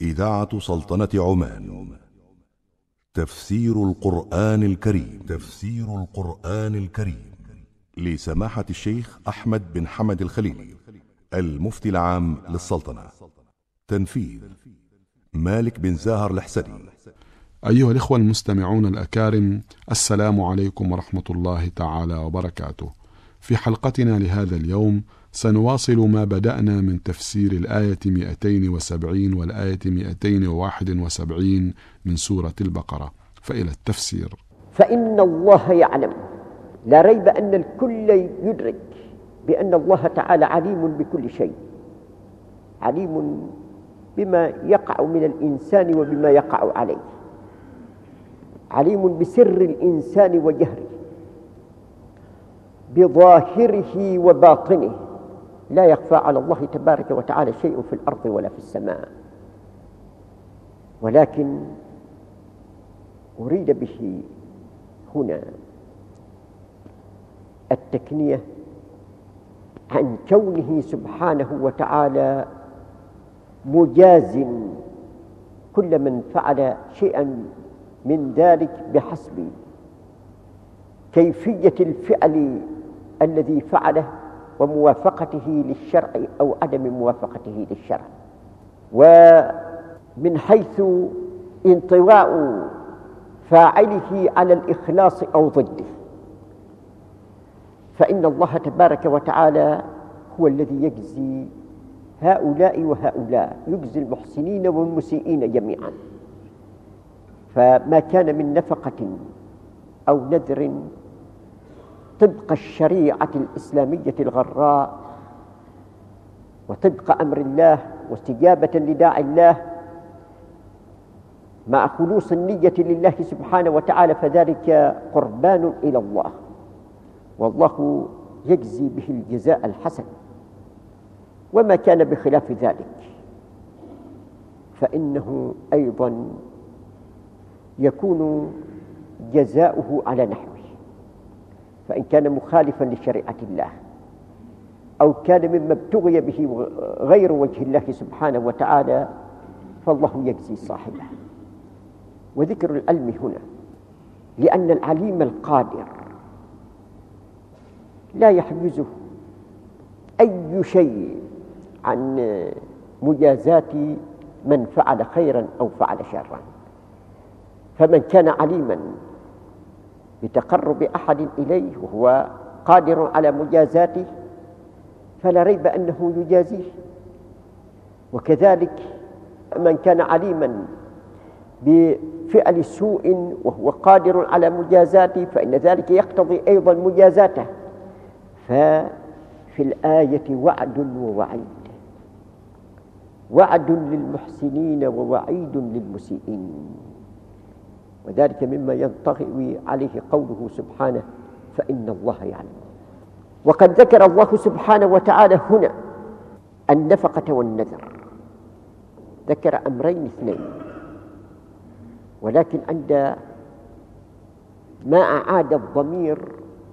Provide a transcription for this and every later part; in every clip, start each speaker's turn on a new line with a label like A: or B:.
A: إذاعة سلطنة عمان. تفسير القرآن الكريم. تفسير القرآن الكريم. لسماحة الشيخ أحمد بن حمد الخليلي المفتي العام للسلطنة. تنفيذ مالك بن زاهر الحسني
B: أيها الإخوة المستمعون الأكارم السلام عليكم ورحمة الله تعالى وبركاته. في حلقتنا لهذا اليوم سنواصل ما بدأنا من تفسير الآية 270 والآية 271 من سورة البقرة. فإلى التفسير.
C: فإن الله يعلم. لا ريب أن الكل يدرك بأن الله تعالى عليم بكل شيء. عليم بما يقع من الإنسان وبما يقع عليه. عليم بسر الإنسان وجهره. بظاهره وباطنه. لا يخفى على الله تبارك وتعالى شيء في الأرض ولا في السماء. ولكن أريد به هنا التكنية عن كونه سبحانه وتعالى مجاز كل من فعل شيئا من ذلك بحسب كيفية الفعل الذي فعله وموافقته للشرع أو عدم موافقته للشرع. ومن حيث انطواء فاعله على الإخلاص أو ضده. فإن الله تبارك وتعالى هو الذي يجزي هؤلاء وهؤلاء يجزي المحسنين والمسيئين جميعا. فما كان من نفقة أو نذر طبق الشريعة الإسلامية الغراء وطبق أمر الله واستجابة لداعي الله مع خلوص النية لله سبحانه وتعالى فذلك قربان إلى الله. والله يجزي به الجزاء الحسن. وما كان بخلاف ذلك فإنه أيضا يكون جزاؤه على نحوه. فإن كان مخالفا لشريعة الله أو كان مما ابتغي به غير وجه الله سبحانه وتعالى فالله يجزي صاحبه. وذكر العلم هنا لأن العليم القادر لا يحجزه أي شيء عن مجازات من فعل خيرا أو فعل شرا. فمن كان عليما بتقرب أحد إليه وهو قادر على مجازاته فلا ريب أنه يجازيه. وكذلك من كان عليما بفعل سوء وهو قادر على مجازاته فإن ذلك يقتضي أيضا مجازاته. ففي الآية وعد ووعيد وعد للمحسنين ووعيد للمسيئين. وذلك مما ينطغي عليه قوله سبحانه فإن الله يعلم. وقد ذكر الله سبحانه وتعالى هنا النفقة والنذر. ذكر أمرين اثنين. ولكن عند ما أعاد الضمير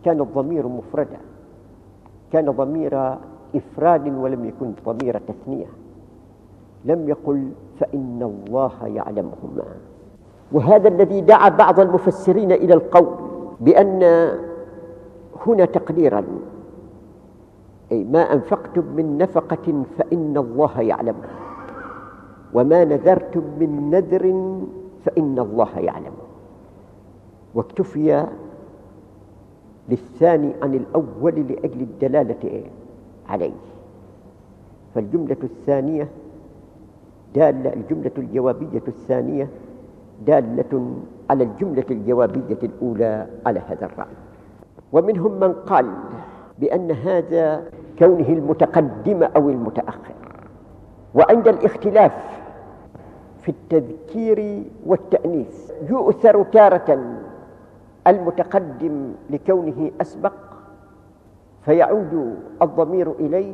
C: كان الضمير مفردا. كان ضمير إفراد ولم يكن ضمير تثنية. لم يقل فإن الله يعلمهما. وهذا الذي دعا بعض المفسرين إلى القول بأن هنا تقديرا. أي ما أنفقتم من نفقة فإن الله يعلم. وما نذرتم من نذر فإن الله يعلم. واكتفي للثاني عن الأول لأجل الدلالة عليه. فالجملة الثانية دالة الجملة الجوابية الثانية دالة على الجملة الجوابية الأولى على هذا الرأي. ومنهم من قال بأن هذا كونه المتقدم أو المتأخر. وعند الاختلاف في التذكير والتأنيث يؤثر تارة المتقدم لكونه أسبق فيعود الضمير إليه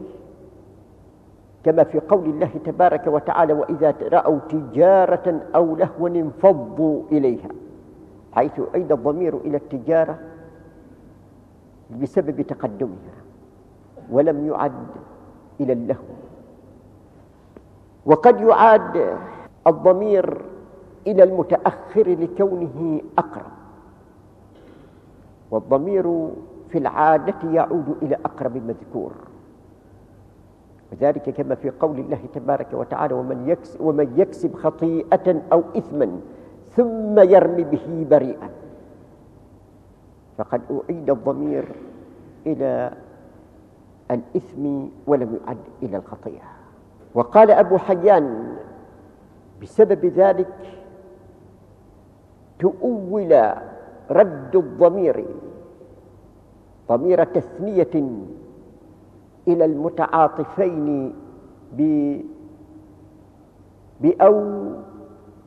C: كما في قول الله تبارك وتعالى وإذا رأوا تجارة أو لهوا انفضوا إليها. حيث أيضا الضمير إلى التجارة بسبب تقدمها ولم يعد إلى اللهو. وقد يعاد الضمير إلى المتأخر لكونه أقرب. والضمير في العادة يعود إلى أقرب مذكور. وذلك كما في قول الله تبارك وتعالى ومن يكسب, ومن يكسب خطيئة أو إثما ثم يرمي به بريئا. فقد أعيد الضمير إلى الإثم ولم يعد إلى الخطيئة. وقال أبو حيان بسبب ذلك تؤول رد الضمير ضمير تثنية إلى المتعاطفين ب بأو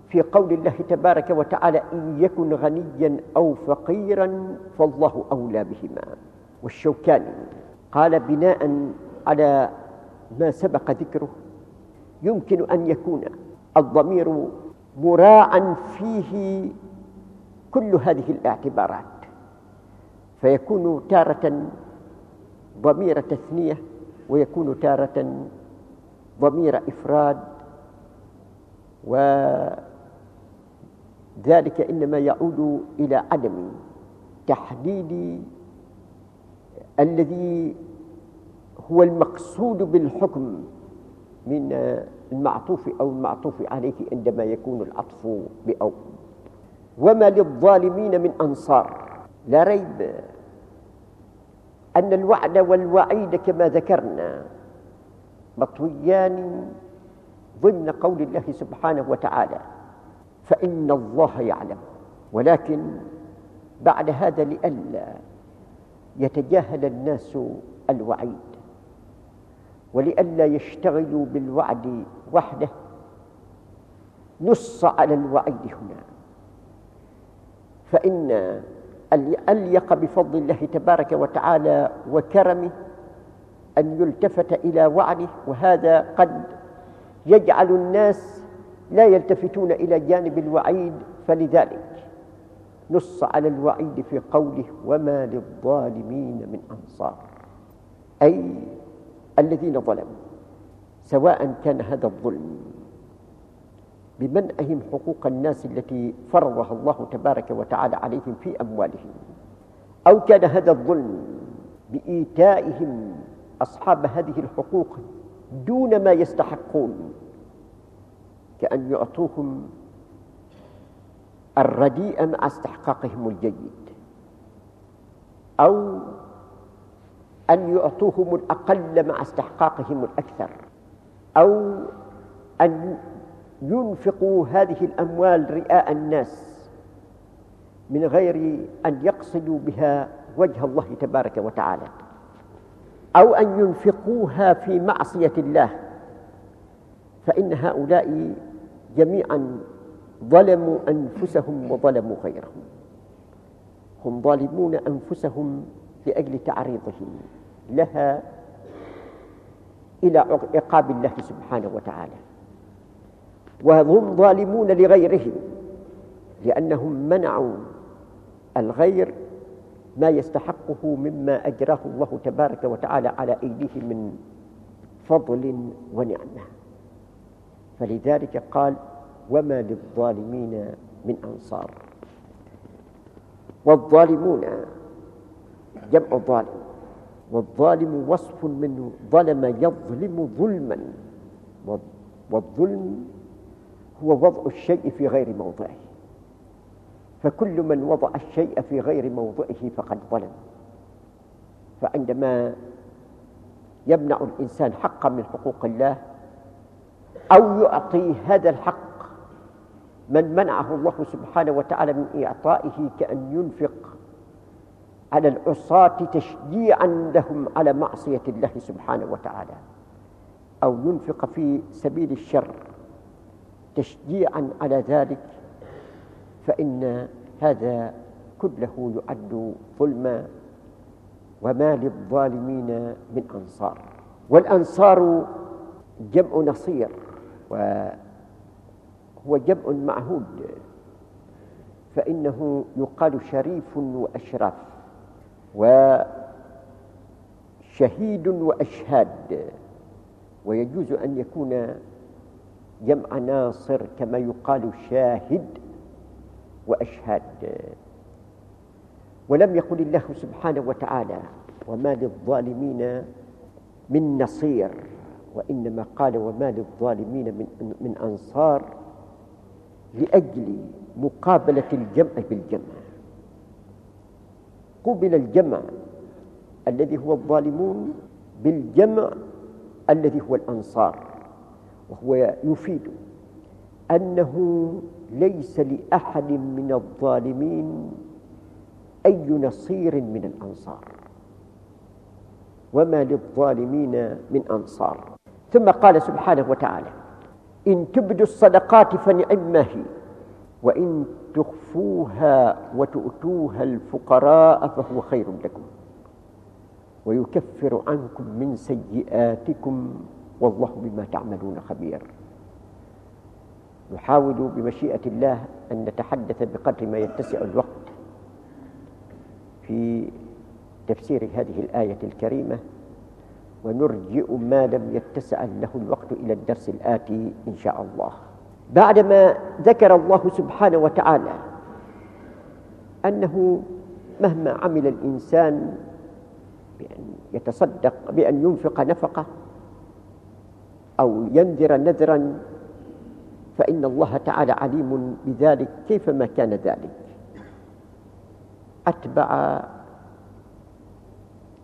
C: في قول الله تبارك وتعالى إن يكن غنيا أو فقيرا فالله أولى بهما. والشوكاني قال بناء على ما سبق ذكره يمكن أن يكون الضمير مراعا فيه كل هذه الاعتبارات فيكون تارة ضمير تثنية ويكون تارة ضمير إفراد وذلك إنما يعود إلى عدم تحديد الذي هو المقصود بالحكم من المعطوف أو المعطوف عليه عندما يكون العطف بأو وما للظالمين من أنصار؟ لا ريب. أن الوعد والوعيد كما ذكرنا مطويان ضمن قول الله سبحانه وتعالى فإن الله يعلم. ولكن بعد هذا لئلا يتجاهل الناس الوعيد ولئلا يشتغلوا بالوعد وحده نص على الوعيد هنا. فإن أليق بفضل الله تبارك وتعالى وكرمه أن يلتفت إلى وعده وهذا قد يجعل الناس لا يلتفتون إلى جانب الوعيد فلذلك نص على الوعيد في قوله وما للظالمين من أنصار أي الذين ظلموا سواء كان هذا الظلم بمنعهم حقوق الناس التي فرضها الله تبارك وتعالى عليهم في أموالهم. أو كان هذا الظلم بإيتائهم أصحاب هذه الحقوق دون ما يستحقون كأن يعطوهم الرديء مع استحقاقهم الجيد. أو أن يعطوهم الأقل مع استحقاقهم الأكثر. أو أن ينفقوا هذه الأموال رئاء الناس من غير أن يقصدوا بها وجه الله تبارك وتعالى أو أن ينفقوها في معصية الله. فإن هؤلاء جميعا ظلموا أنفسهم وظلموا غيرهم. هم ظالمون أنفسهم لأجل تعريضهم لها إلى عقاب الله سبحانه وتعالى. وهم ظالمون لغيرهم لأنهم منعوا الغير ما يستحقه مما أجراه الله تبارك وتعالى على أيديه من فضل ونعمة. فلذلك قال وما للظالمين من أنصار. والظالمون جمع ظالم والظالم وصف منه ظلم يظلم ظلما والظلم هو وضع الشيء في غير موضعه. فكل من وضع الشيء في غير موضعه فقد ظلم. فعندما يمنع الإنسان حقا من حقوق الله أو يعطي هذا الحق من منعه الله سبحانه وتعالى من إعطائه كأن ينفق على العصاة تشجيعا لهم على معصية الله سبحانه وتعالى أو ينفق في سبيل الشر. تشجيعا على ذلك فإن هذا كله يعد ظلما وما للظالمين من أنصار. والأنصار جمع نصير وهو جمع معهود فإنه يقال شريف وأشراف وشهيد وأشهاد ويجوز أن يكون جمع ناصر كما يقال شاهد وأشهاد ولم يقل الله سبحانه وتعالى وما للظالمين من نصير وإنما قال وما للظالمين من, من أنصار لأجل مقابلة الجمع بالجمع. قبل الجمع الذي هو الظالمون بالجمع الذي هو الأنصار. وهو يفيد أنه ليس لأحد من الظالمين أي نصير من الأنصار وما للظالمين من أنصار. ثم قال سبحانه وتعالى إن تبدوا الصدقات فنعما هي وإن تخفوها وتؤتوها الفقراء فهو خير لكم ويكفر عنكم من سيئاتكم والله بما تعملون خبير. نحاول بمشيئة الله أن نتحدث بقدر ما يتسع الوقت في تفسير هذه الآية الكريمة ونرجئ ما لم يتسع له الوقت إلى الدرس الآتي إن شاء الله. بعدما ذكر الله سبحانه وتعالى أنه مهما عمل الإنسان بأن يتصدق بأن ينفق نفقة أو ينذر نذرا فإن الله تعالى عليم بذلك. كيفما كان ذلك؟ أتبع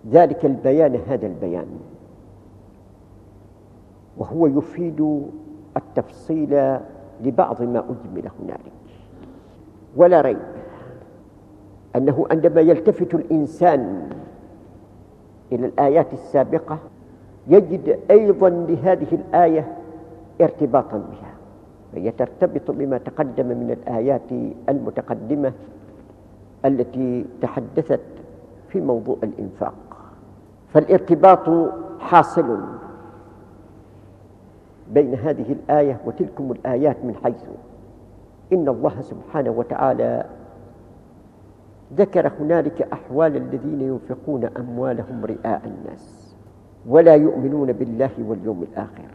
C: ذلك البيان هذا البيان. وهو يفيد التفصيل لبعض ما أجمل هنالك. ولا ريب أنه عندما يلتفت الإنسان إلى الآيات السابقة يجد أيضا لهذه الآية ارتباطا بها فهي ترتبط بما تقدم من الآيات المتقدمة التي تحدثت في موضوع الإنفاق. فالارتباط حاصل بين هذه الآية وتلكم الآيات من حيث إن الله سبحانه وتعالى ذكر هنالك أحوال الذين ينفقون أموالهم رئاء الناس. ولا يؤمنون بالله واليوم الآخر.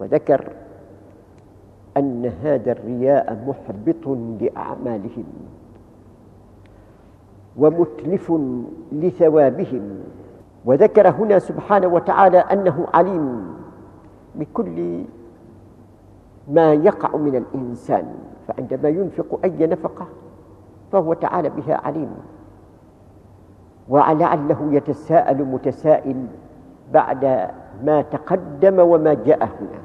C: وذكر أن هذا الرياء محبط لأعمالهم ومتلف لثوابهم. وذكر هنا سبحانه وتعالى أنه عليم بكل ما يقع من الإنسان. فعندما ينفق أي نفقة فهو تعالى بها عليم. ولعله يتساءل متسائل بعد ما تقدم وما جاء هنا.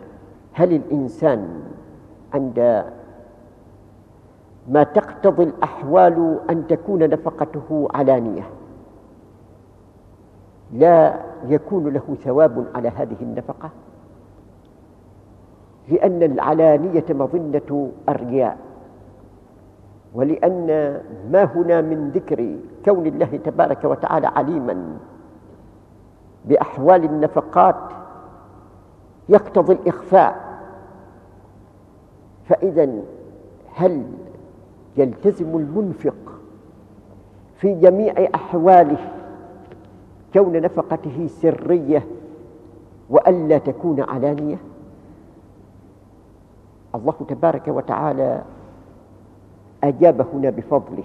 C: هل الإنسان عند ما تقتضي الأحوال أن تكون نفقته علانية؟ لا يكون له ثواب على هذه النفقة؟ لأن العلانية مظنة الرياء ولأن ما هنا من ذكر كون الله تبارك وتعالى عليما بأحوال النفقات يقتضي الإخفاء. فإذا هل يلتزم المنفق في جميع أحواله كون نفقته سرية وألا تكون علانية؟ الله تبارك وتعالى أجاب هنا بفضله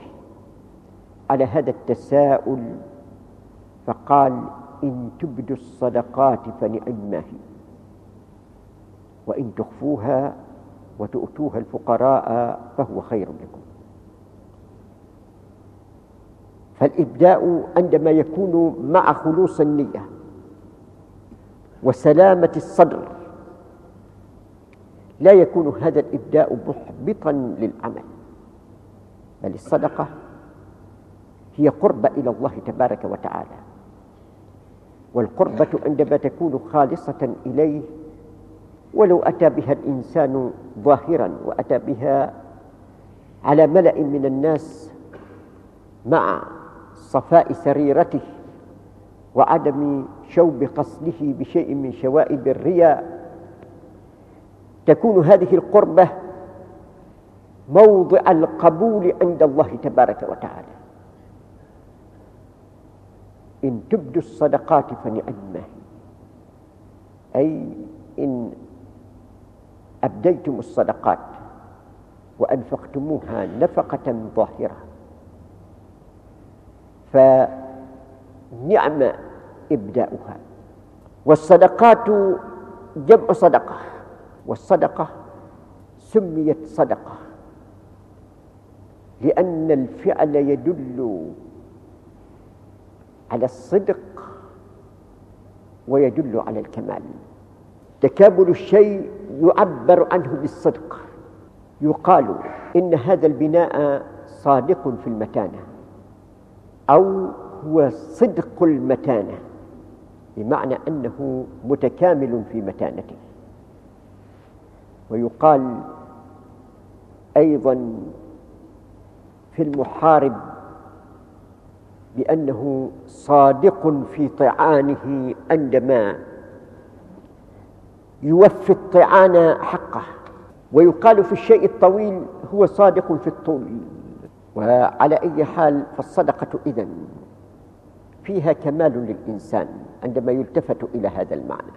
C: على هذا التساؤل فقال إن تبدوا الصدقات فنعما هي وإن تخفوها وتؤتوها الفقراء فهو خير لكم. فالإبداء عندما يكون مع خلوص النية وسلامة الصدر لا يكون هذا الإبداء محبطا للعمل بل الصدقة هي قربة إلى الله تبارك وتعالى. والقربة عندما تكون خالصة إليه ولو أتى بها الإنسان ظاهرا وأتى بها على ملأ من الناس مع صفاء سريرته وعدم شوب قصده بشيء من شوائب الرياء تكون هذه القربة موضع القبول عند الله تبارك وتعالى. إن تبدوا الصدقات فنعمة. أي إن أبديتم الصدقات وأنفقتموها نفقة ظاهرة. فنعم إبداؤها. والصدقات جمع صدقة. والصدقة سميت صدقة. لأن الفعل يدل على الصدق ويدل على الكمال. تكامل الشيء يعبر عنه بالصدق. يقال إن هذا البناء صادق في المتانة أو هو صدق المتانة بمعنى أنه متكامل في متانته. ويقال أيضا في المحارب بأنه صادق في طعانه عندما يوفي الطعان حقه. ويقال في الشيء الطويل هو صادق في الطول. وعلى أي حال فالصدقة إذن فيها كمال للإنسان عندما يلتفت إلى هذا المعنى.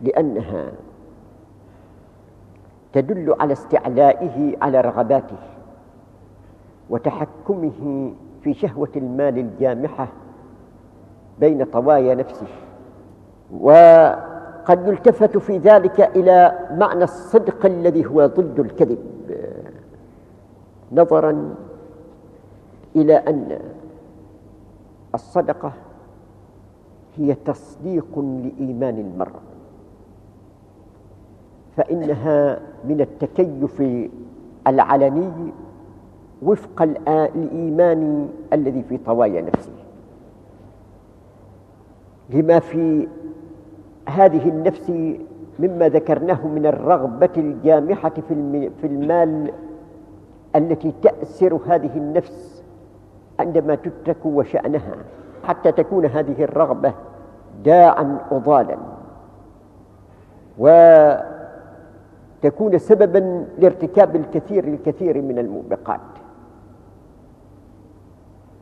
C: لأنها تدل على استعلائه على رغباته وتحكمه في شهوة المال الجامحة بين طوايا نفسه وقد يلتفت في ذلك إلى معنى الصدق الذي هو ضد الكذب. نظرا إلى أن الصدقة هي تصديق لإيمان المرء فإنها من التكيف العلني وفق الإيمان الذي في طوايا نفسه. لما في هذه النفس مما ذكرناه من الرغبة الجامحة في المال التي تأسر هذه النفس عندما تترك وشأنها حتى تكون هذه الرغبة داعا أضالا. وتكون سببا لارتكاب الكثير الكثير من الموبقات.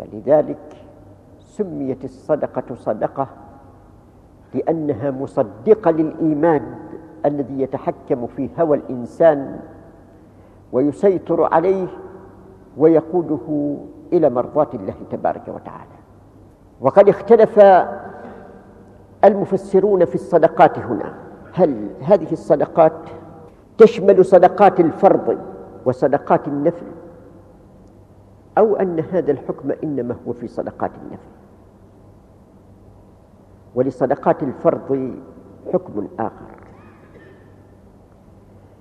C: فلذلك سميت الصدقة صدقة لأنها مصدقة للإيمان الذي يتحكم في هوى الإنسان ويسيطر عليه ويقوده إلى مرضاة الله تبارك وتعالى. وقد اختلف المفسرون في الصدقات هنا. هل هذه الصدقات تشمل صدقات الفرض وصدقات النفل؟ أو أن هذا الحكم إنما هو في صدقات النفل ولصدقات الفرض حكم آخر.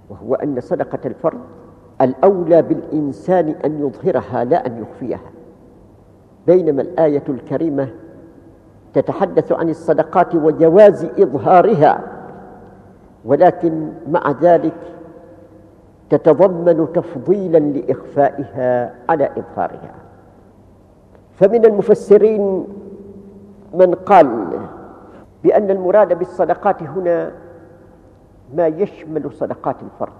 C: وهو أن صدقة الفرض الأولى بالإنسان أن يظهرها لا أن يخفيها. بينما الآية الكريمة تتحدث عن الصدقات وجواز إظهارها. ولكن مع ذلك تتضمن تفضيلا لإخفائها على إظهارها. فمن المفسرين من قال بأن المراد بالصدقات هنا ما يشمل صدقات الفرد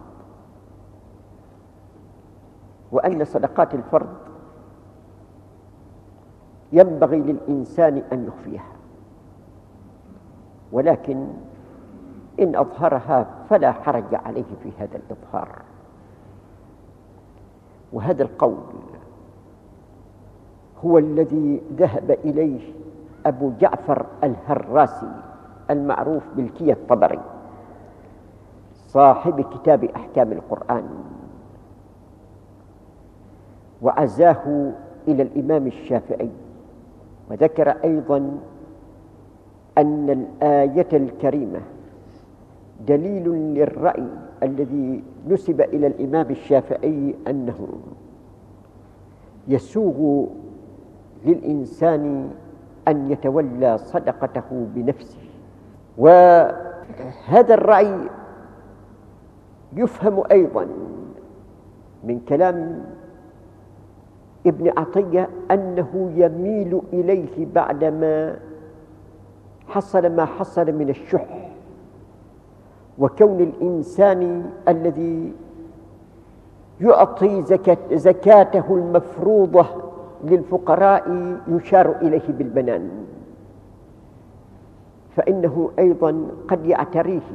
C: وأن صدقات الفرد ينبغي للإنسان أن يخفيها ولكن إن أظهرها فلا حرج عليه في هذا الإظهار. وهذا القول هو الذي ذهب إليه أبو جعفر الهراسي المعروف بالكية الطبري صاحب كتاب أحكام القرآن. وعزاه إلى الإمام الشافعي وذكر أيضا أن الآية الكريمة دليل للرأي الذي نسب إلى الإمام الشافعي أنه يسوغ للإنسان أن يتولى صدقته بنفسه. وهذا الرأي يفهم أيضا من كلام ابن عطية أنه يميل إليه بعدما حصل ما حصل من الشح. وكون الإنسان الذي يعطي زكاة زكاته المفروضة للفقراء يشار إليه بالبنان. فإنه أيضا قد يعتريه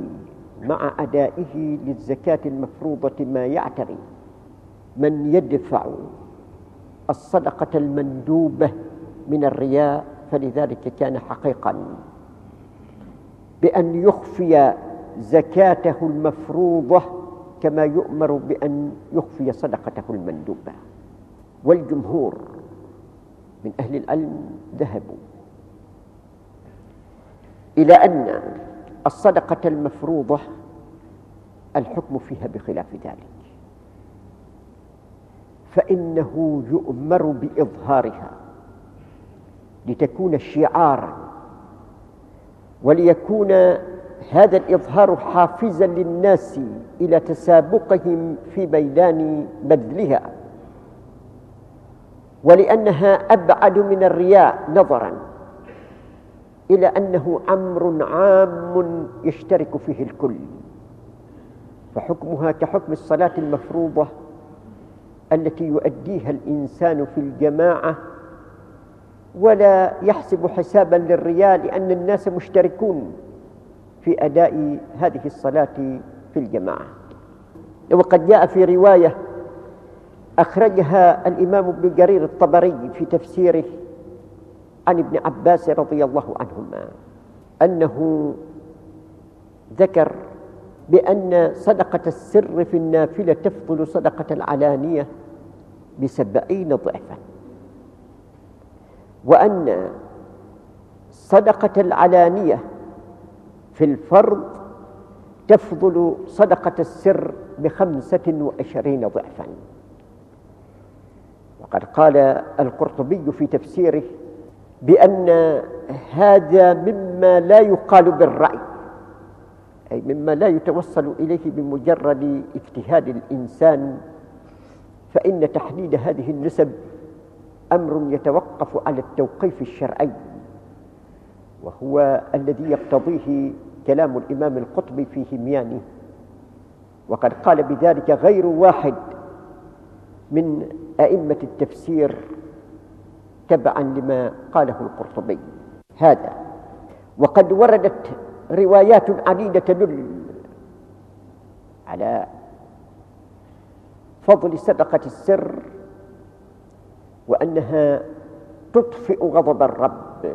C: مع أدائه للزكاة المفروضة ما يعتري. من يدفع الصدقة المندوبة من الرياء فلذلك كان حقيقا بأن يخفي زكاته المفروضة كما يؤمر بأن يخفي صدقته المندوبة. والجمهور من أهل العلم ذهبوا إلى أن الصدقة المفروضة الحكم فيها بخلاف ذلك. فإنه يؤمر بإظهارها لتكون شعارا وليكون هذا الإظهار حافزا للناس إلى تسابقهم في ميدان بذلها ولأنها أبعد من الرياء نظرا إلى أنه أمر عام يشترك فيه الكل. فحكمها كحكم الصلاة المفروضة التي يؤديها الإنسان في الجماعة ولا يحسب حسابا للرياء لأن الناس مشتركون. في أداء هذه الصلاة في الجماعة. وقد جاء في رواية أخرجها الإمام ابن جرير الطبري في تفسيره عن ابن عباس رضي الله عنهما أنه ذكر بأن صدقة السر في النافلة تفضل صدقة العلانية بسبعين ضعفا وأن صدقة العلانية في الفرض تفضل صدقة السر بخمسة وعشرين ضعفا. وقد قال القرطبي في تفسيره بأن هذا مما لا يقال بالرأي أي مما لا يتوصل إليه بمجرد اجتهاد الإنسان فإن تحديد هذه النسب أمر يتوقف على التوقيف الشرعي. وهو الذي يقتضيه كلام الإمام القطبي في هميانه. وقد قال بذلك غير واحد من أئمة التفسير تبعا لما قاله القرطبي. هذا. وقد وردت روايات عديدة تدل على فضل صدقة السر وأنها تطفئ غضب الرب.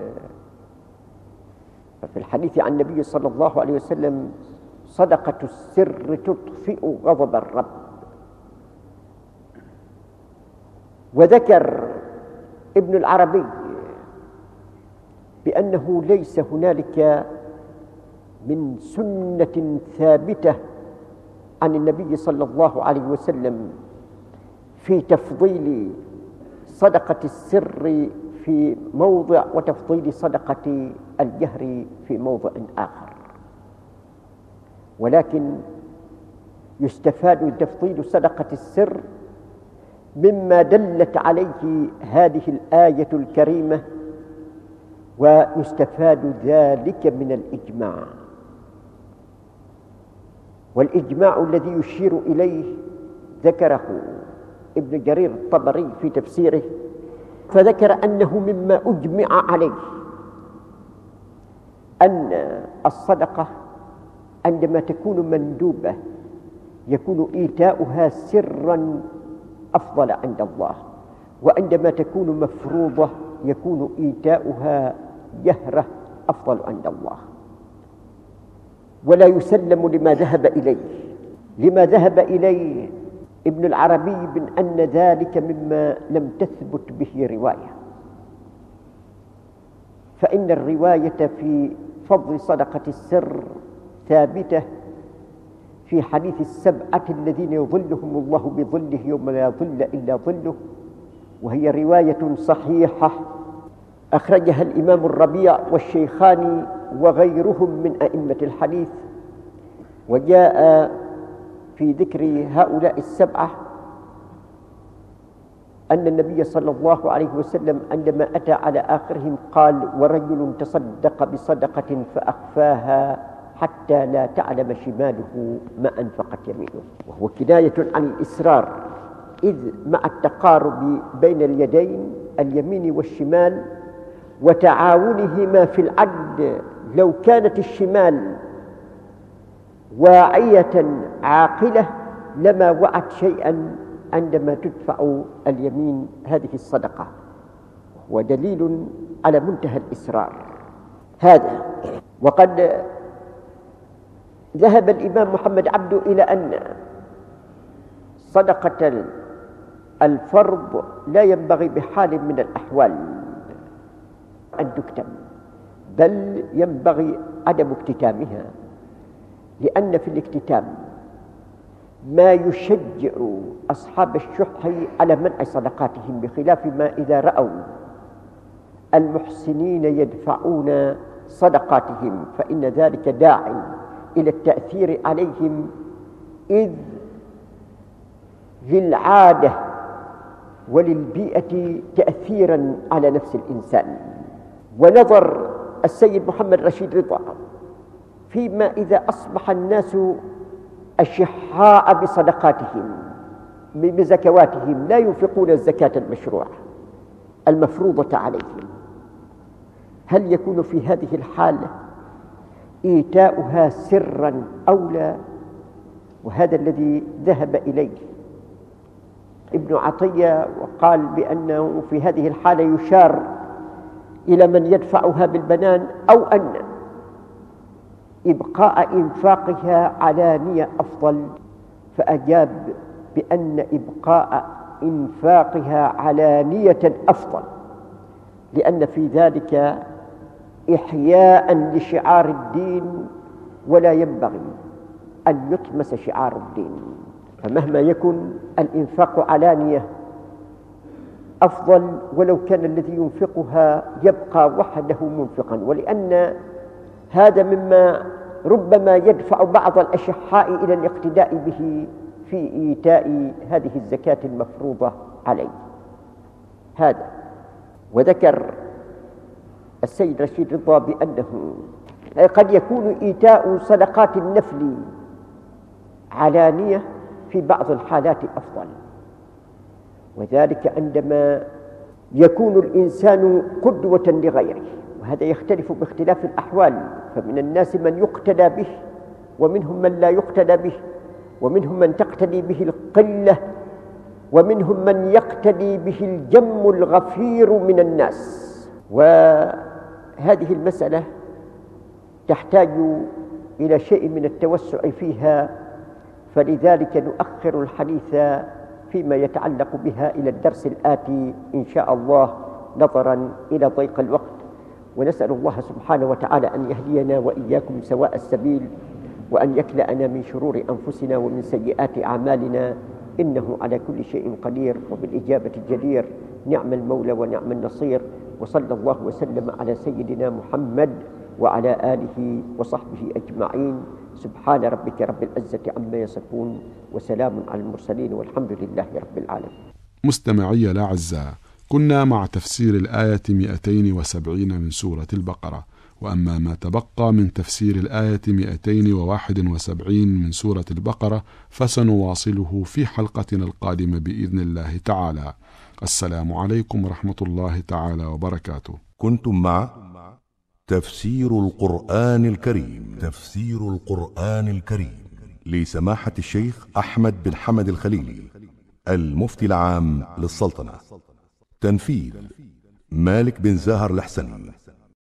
C: ففي الحديث عن النبي صلى الله عليه وسلم صدقة السر تطفئ غضب الرب. وذكر ابن العربي بأنه ليس هنالك من سنة ثابتة عن النبي صلى الله عليه وسلم في تفضيل صدقة السر في موضع وتفضيل صدقة الجهر في موضع آخر. ولكن يستفاد تفضيل صدقة السر مما دلت عليه هذه الآية الكريمة ويستفاد ذلك من الإجماع. والإجماع الذي يشير إليه ذكره ابن جرير الطبري في تفسيره فذكر أنه مما أجمع عليه أن الصدقة عندما تكون مندوبة يكون إيتاؤها سرا أفضل عند الله وعندما تكون مفروضة يكون إيتاؤها جهرة أفضل عند الله. ولا يسلم لما ذهب إليه لما ذهب إليه ابن العربي من أن ذلك مما لم تثبت به رواية. فإن الرواية في فضل صدقة السر ثابتة في حديث السبعة الذين يظلهم الله بظله يوم لا ظل إلا ظله وهي رواية صحيحة أخرجها الإمام الربيع والشيخان وغيرهم من أئمة الحديث وجاء في ذكر هؤلاء السبعة أن النبي صلى الله عليه وسلم عندما أتى على آخرهم قال ورجل تصدق بصدقة فأخفاها حتى لا تعلم شماله ما أنفقت يمينه. وهو كناية عن الإسرار إذ مع التقارب بين اليدين اليمين والشمال وتعاونهما في العد لو كانت الشمال واعية عاقلة لما وعت شيئا عندما تدفع اليمين هذه الصدقة. ودليل على منتهى الإسرار هذا. وقد ذهب الإمام محمد عبده إلى أن صدقة الفرض لا ينبغي بحال من الأحوال أن تكتم بل ينبغي عدم اكتتامها. لأن في الاكتتام ما يشجع أصحاب الشح على منع صدقاتهم بخلاف ما إذا رأوا المحسنين يدفعون صدقاتهم فإن ذلك داع إلى التأثير عليهم إذ للعادة وللبيئة تأثيرا على نفس الإنسان. ونظر السيد محمد رشيد رضا فيما إذا أصبح الناس أشحاء بصدقاتهم بزكواتهم لا ينفقون الزكاة المشروعة المفروضة عليهم. هل يكون في هذه الحالة إيتاؤها سرا أو لا؟ وهذا الذي ذهب إليه ابن عطية وقال بأنه في هذه الحالة يشار إلى من يدفعها بالبنان أو أن إبقاء إنفاقها علانية أفضل فأجاب بأن إبقاء إنفاقها علانية أفضل لأن في ذلك إحياء لشعار الدين ولا ينبغي أن يطمس شعار الدين. فمهما يكن الإنفاق علانية أفضل ولو كان الذي ينفقها يبقى وحده منفقا ولأن هذا مما ربما يدفع بعض الأشحاء إلى الاقتداء به في إيتاء هذه الزكاة المفروضة عليه. هذا. وذكر السيد رشيد رضا بأنه قد يكون إيتاء صدقات النفل علانية في بعض الحالات أفضل. وذلك عندما يكون الإنسان قدوة لغيره. وهذا يختلف باختلاف الأحوال. فمن الناس من يقتدى به ومنهم من لا يقتدى به ومنهم من تقتدي به القلة ومنهم من يقتدي به الجم الغفير من الناس. وهذه المسألة تحتاج إلى شيء من التوسع فيها فلذلك نؤخر الحديث فيما يتعلق بها إلى الدرس الآتي إن شاء الله نظرا إلى ضيق الوقت. ونسأل الله سبحانه وتعالى أن يهدينا وإياكم سواء السبيل وأن يكلأنا من شرور أنفسنا ومن سيئات أعمالنا. إنه على كل شيء قدير وبالإجابة الجدير. نعم المولى ونعم النصير. وصلى الله وسلم على سيدنا محمد وعلى آله وصحبه أجمعين. سبحان ربك رب العزة عما يصفون. وسلام على المرسلين والحمد لله رب العالمين.
B: مستمعي الأعزاء كنا مع تفسير الآية 270 من سورة البقرة. وأما ما تبقى من تفسير الآية 271 من سورة البقرة فسنواصله في حلقتنا القادمة بإذن الله تعالى. السلام عليكم ورحمة الله تعالى وبركاته.
A: كنتم مع تفسير القرآن الكريم. تفسير القرآن الكريم لسماحة الشيخ أحمد بن حمد الخليلي المفتي العام للسلطنة. تنفيذ مالك بن زاهر الحسني